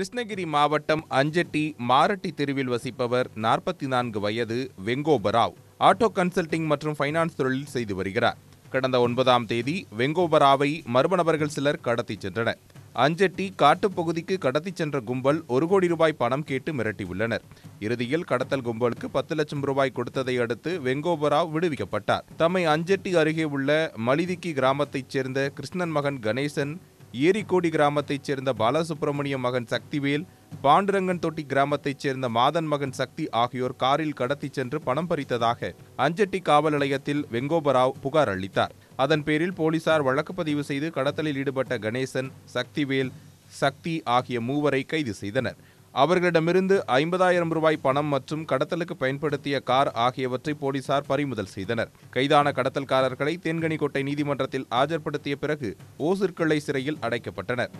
கிருஷ்ணகிரி மாவட்டம் அஞ்சட்டி மாரட்டி தெருவில் வசிப்பவர் நாற்பத்தி நான்கு வயது வெங்கோபராவ். ஆட்டோ கன்சல்டிங் மற்றும் ஃபைனான்ஸ் தொழில் செய்து வருகிறார். கடந்த ஒன்பதாம் தேதி வெங்கோபராவை மர்ம நபர்கள் சிலர் கடத்தி சென்றனர். அஞ்சட்டி காட்டுப்பகுதிக்கு கடத்திச் சென்ற கும்பல் ஒரு கோடி ரூபாய் பணம் கேட்டு மிரட்டியுள்ளனர். இறுதியில் கடத்தல் கும்பலுக்கு பத்து லட்சம் ரூபாய் கொடுத்ததை அடுத்து வெங்கோபராவ் விடுவிக்கப்பட்டார். தம்மை அஞ்சட்டி அருகே உள்ள மலிதிக்கி கிராமத்தைச் சேர்ந்த கிருஷ்ணன் மகன் கணேசன் ஏரிக்கோடி கிராமத்தைச் சேர்ந்த பாலசுப்பிரமணியம் மகன் சக்திவேல் பாண்டுரங்கன் தொட்டி கிராமத்தைச் சேர்ந்த மாதன் மகன் சக்தி ஆகியோர் காரில் கடத்திச் சென்று பணம் பறித்ததாக அஞ்சட்டி காவல் நிலையத்தில் வெங்கோபராவ் புகார் அளித்தார். அதன் பேரில் போலீசார் வழக்கு பதிவு செய்து கடத்தலில் ஈடுபட்ட கணேசன் சக்திவேல் சக்தி ஆகிய மூவரை கைது செய்தனர். அவர்களிடமிருந்து ஐம்பதாயிரம் ரூபாய் பணம் மற்றும் கடத்தலுக்கு பயன்படுத்திய கார் ஆகியவற்றை போலீசார் பறிமுதல் செய்தனர். கைதான கடத்தல்காரர்களை தேன்கனிக்கோட்டை நீதிமன்றத்தில் ஆஜர்படுத்திய பிறகு ஓசூர்கிள்ளை சிறையில் அடைக்கப்பட்டனர்.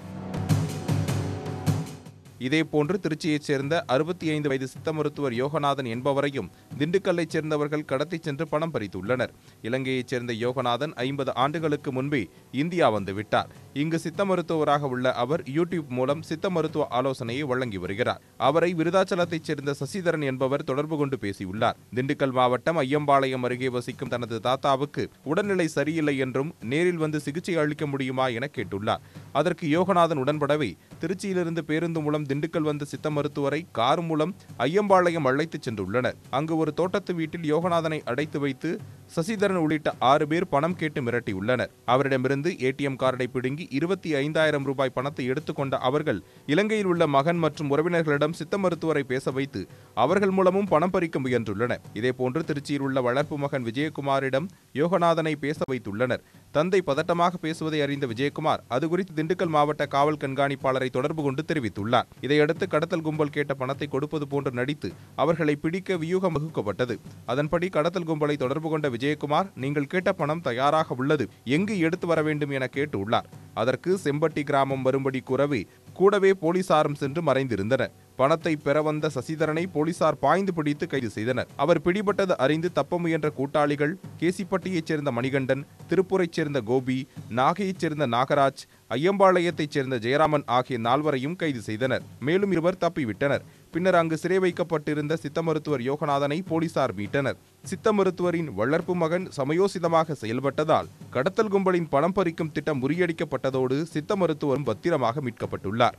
இதேபோன்று திருச்சியைச் சேர்ந்த அறுபத்தி ஐந்து வயது சித்த மருத்துவர் யோகநாதன் என்பவரையும் திண்டுக்கல்லைச் சேர்ந்தவர்கள் கடத்திச் சென்று பணம் பறித்துள்ளனர். இலங்கையைச் சேர்ந்த யோகநாதன் ஐம்பது ஆண்டுகளுக்கு முன்பே இந்தியா வந்து விட்டார். இங்கு சித்த மருத்துவராக உள்ள அவர் யூடியூப் மூலம் சித்த மருத்துவ ஆலோசனையை வழங்கி வருகிறார். அவரை விருதாச்சலத்தைச் சேர்ந்த சசிதரன் என்பவர் தொடர்பு கொண்டு பேசியுள்ளார். திண்டுக்கல் மாவட்டம் ஐயம்பாளையம் அருகே வசிக்கும் தனது தாத்தாவுக்கு உடல்நிலை சரியில்லை என்றும் நேரில் வந்து சிகிச்சை அளிக்க முடியுமா என கேட்டுள்ளார். அதற்கு யோகநாதன் உடன்படவே திருச்சியிலிருந்து பேருந்து மூலம் திண்டுக்கல் வந்த சித்த மருத்துவரை கார் மூலம் ஐயம்பாளையம் அழைத்துச் சென்றுள்ளனர். அங்கு ஒரு தோட்டத்து வீட்டில் யோகநாதனை அடைத்து வைத்து சசிதரன் உள்ளிட்ட ஆறு பேர் பணம் கேட்டு மிரட்டியுள்ளனர் அவரிடமிருந்து ஏடிஎம் கார்டை பிடுங்கி இருபத்தி ஐந்தாயிரம் ரூபாய் பணத்தை எடுத்துக்கொண்ட அவர்கள் இலங்கையில் உள்ள மகன் மற்றும் உறவினர்களிடம் சித்த மருத்துவரை பேச வைத்து அவர்கள் மூலமும் பணம் பறிக்க முயன்றுள்ளனர். இதேபோன்று திருச்சியில் உள்ள வளர்ப்பு மகன் விஜயகுமாரிடம் யோகநாதனை பேச வைத்துள்ளனர். தந்தை பதட்டமாக பேசுவதை அறிந்த விஜயகுமார் அது குறித்து திண்டுக்கல் மாவட்ட காவல் கண்காணிப்பாளரை தொடர்பு கொண்டு தெரிவித்துள்ளார். இதையடுத்து கடத்தல் கும்பல் கேட்ட பணத்தை கொடுப்பது போன்று நடித்து அவர்களை பிடிக்க வியூகம் வகுக்கப்பட்டது. அதன்படி கடத்தல் கும்பலை தொடர்பு கொண்ட விஜயகுமார் நீங்கள் கேட்ட பணம் தயாராக உள்ளது. எங்கு எடுத்து வர வேண்டும் என கேட்டுள்ளார். அதற்கு செம்பட்டி கிராமம் வரும்படி கூறவே கூடவே போலீசாரும் சென்று மறைந்திருந்தனர். பணத்தை பெற வந்த சசிதரனை போலீசார் பாய்ந்து பிடித்து கைது செய்தனர். அவர் பிடிபட்டது அறிந்து தப்ப முயன்ற கூட்டாளிகள் கேசிப்பட்டியைச் சேர்ந்த மணிகண்டன் திருப்பூரைச் சேர்ந்த கோபி நாகையைச் சேர்ந்த நாகராஜ் ஐயம்பாளையத்தைச் சேர்ந்த ஜெயராமன் ஆகிய நால்வரையும் கைது செய்தனர். மேலும் இருவர் தப்பிவிட்டனர். பின்னர் அங்கு சிறை வைக்கப்பட்டிருந்த சித்த மருத்துவர் யோகநாதனை போலீசார் மீட்டனர். சித்த மருத்துவரின் வளர்ப்பு மகன் சமயோசிதமாக செயல்பட்டதால் கடத்தல் கும்பலின் பணம் பறிக்கும் திட்டம் முறியடிக்கப்பட்டதோடு சித்த மருத்துவரும் பத்திரமாக மீட்கப்பட்டுள்ளார்.